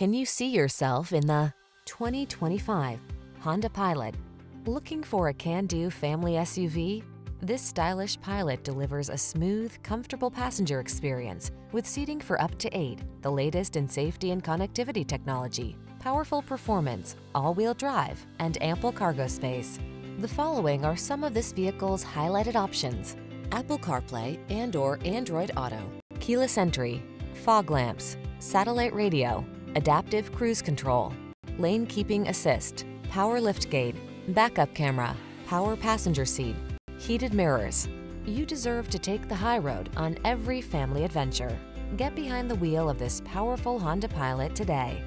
Can you see yourself in the 2025 Honda Pilot? Looking for a can-do family SUV? This stylish Pilot delivers a smooth, comfortable passenger experience with seating for up to eight, the latest in safety and connectivity technology, powerful performance, all-wheel drive, and ample cargo space. The following are some of this vehicle's highlighted options. Apple CarPlay and or Android Auto, keyless entry, fog lamps, satellite radio, adaptive cruise control, lane keeping assist, power liftgate, backup camera, power passenger seat, heated mirrors. You deserve to take the high road on every family adventure. Get behind the wheel of this powerful Honda Pilot today.